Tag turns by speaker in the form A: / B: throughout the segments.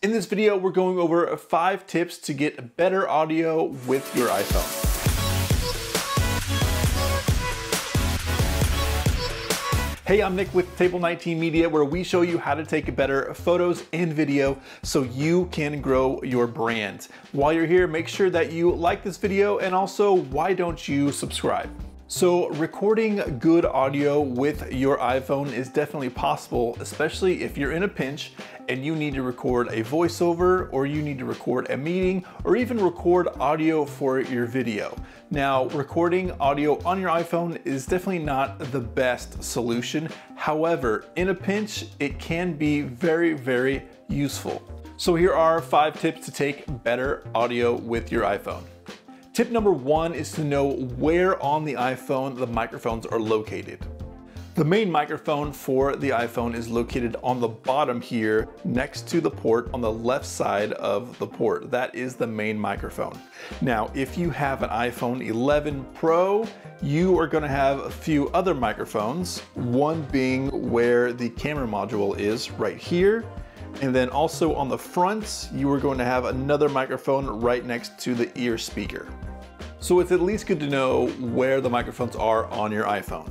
A: In this video, we're going over five tips to get better audio with your iPhone. Hey, I'm Nick with Table 19 Media, where we show you how to take better photos and video so you can grow your brand. While you're here, make sure that you like this video and also why don't you subscribe? So recording good audio with your iPhone is definitely possible, especially if you're in a pinch and you need to record a voiceover or you need to record a meeting or even record audio for your video. Now, recording audio on your iPhone is definitely not the best solution. However, in a pinch, it can be very, very useful. So here are five tips to take better audio with your iPhone. Tip number one is to know where on the iPhone the microphones are located. The main microphone for the iPhone is located on the bottom here next to the port on the left side of the port. That is the main microphone. Now, if you have an iPhone 11 Pro, you are gonna have a few other microphones, one being where the camera module is right here, and then also on the front, you are going to have another microphone right next to the ear speaker. So it's at least good to know where the microphones are on your iPhone.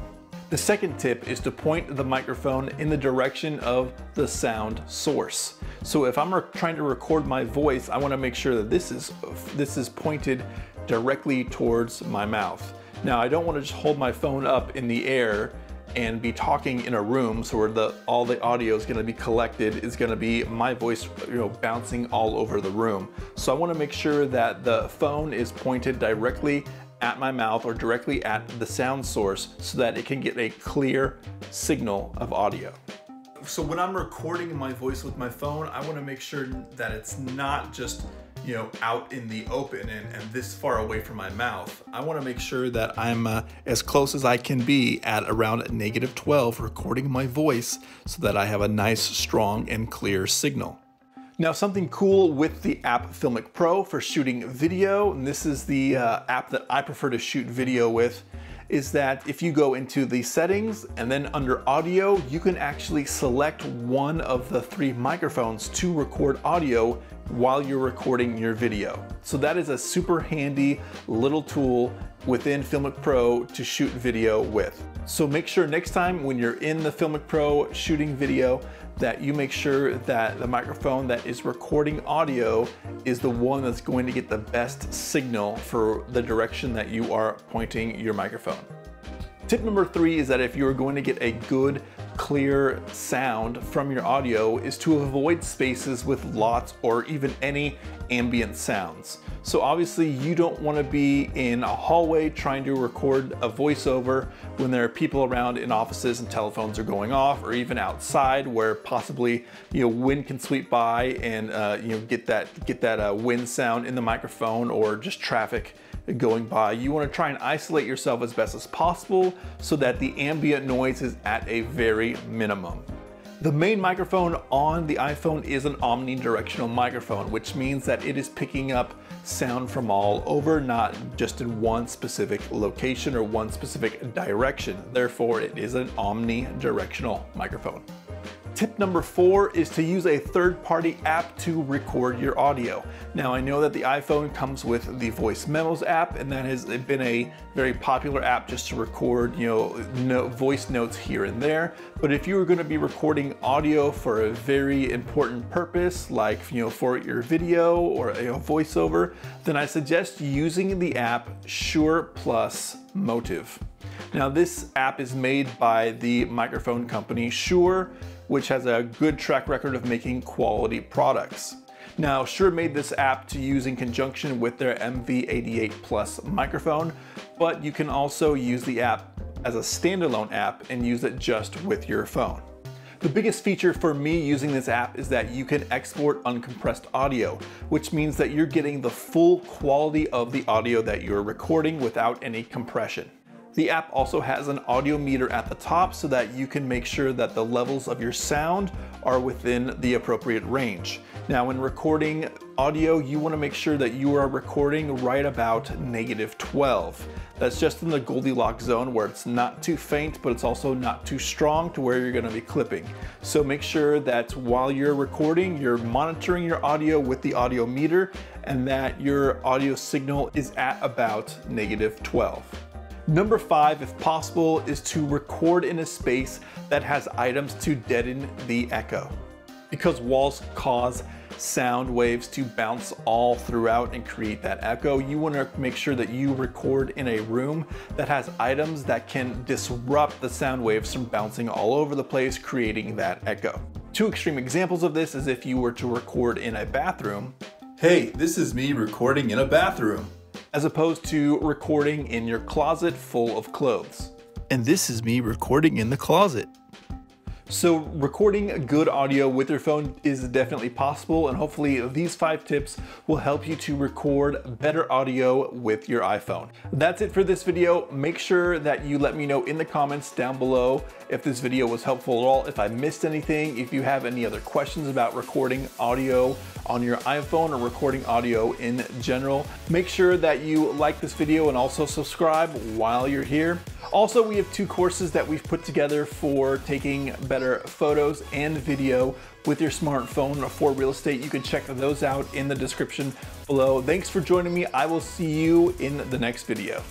A: The second tip is to point the microphone in the direction of the sound source. So if I'm trying to record my voice, I wanna make sure that this is, this is pointed directly towards my mouth. Now I don't wanna just hold my phone up in the air and be talking in a room so where the all the audio is going to be collected is going to be my voice you know bouncing all over the room so I want to make sure that the phone is pointed directly at my mouth or directly at the sound source so that it can get a clear signal of audio. So when I'm recording my voice with my phone, I wanna make sure that it's not just you know, out in the open and, and this far away from my mouth. I wanna make sure that I'm uh, as close as I can be at around negative 12 recording my voice so that I have a nice, strong, and clear signal. Now something cool with the app Filmic Pro for shooting video, and this is the uh, app that I prefer to shoot video with, is that if you go into the settings and then under audio, you can actually select one of the three microphones to record audio while you're recording your video. So that is a super handy little tool within Filmic Pro to shoot video with. So make sure next time when you're in the Filmic Pro shooting video that you make sure that the microphone that is recording audio is the one that's going to get the best signal for the direction that you are pointing your microphone. Tip number three is that if you're going to get a good clear sound from your audio is to avoid spaces with lots or even any ambient sounds. So obviously you don't want to be in a hallway trying to record a voiceover when there are people around in offices and telephones are going off or even outside where possibly you know wind can sweep by and uh, you know get that get that uh, wind sound in the microphone or just traffic going by. You wanna try and isolate yourself as best as possible so that the ambient noise is at a very minimum. The main microphone on the iPhone is an omnidirectional microphone, which means that it is picking up sound from all over, not just in one specific location or one specific direction. Therefore, it is an omnidirectional microphone. Tip number four is to use a third-party app to record your audio. Now I know that the iPhone comes with the Voice Memos app and that has been a very popular app just to record you know no, voice notes here and there. But if you were going to be recording audio for a very important purpose like you know for your video or a voiceover, then I suggest using the app Sure Plus Motive. Now this app is made by the microphone company Shure which has a good track record of making quality products. Now, Shure made this app to use in conjunction with their MV88 Plus microphone, but you can also use the app as a standalone app and use it just with your phone. The biggest feature for me using this app is that you can export uncompressed audio, which means that you're getting the full quality of the audio that you're recording without any compression. The app also has an audio meter at the top so that you can make sure that the levels of your sound are within the appropriate range. Now when recording audio, you wanna make sure that you are recording right about negative 12. That's just in the Goldilocks zone where it's not too faint, but it's also not too strong to where you're gonna be clipping. So make sure that while you're recording, you're monitoring your audio with the audio meter and that your audio signal is at about negative 12. Number five, if possible, is to record in a space that has items to deaden the echo. Because walls cause sound waves to bounce all throughout and create that echo, you wanna make sure that you record in a room that has items that can disrupt the sound waves from bouncing all over the place, creating that echo. Two extreme examples of this is if you were to record in a bathroom.
B: Hey, this is me recording in a bathroom.
A: As opposed to recording in your closet full of clothes.
B: And this is me recording in the closet.
A: So recording good audio with your phone is definitely possible and hopefully these five tips will help you to record better audio with your iPhone. That's it for this video. Make sure that you let me know in the comments down below if this video was helpful at all, if I missed anything, if you have any other questions about recording audio on your iPhone or recording audio in general. Make sure that you like this video and also subscribe while you're here. Also, we have two courses that we've put together for taking better photos and video with your smartphone for real estate. You can check those out in the description below. Thanks for joining me. I will see you in the next video.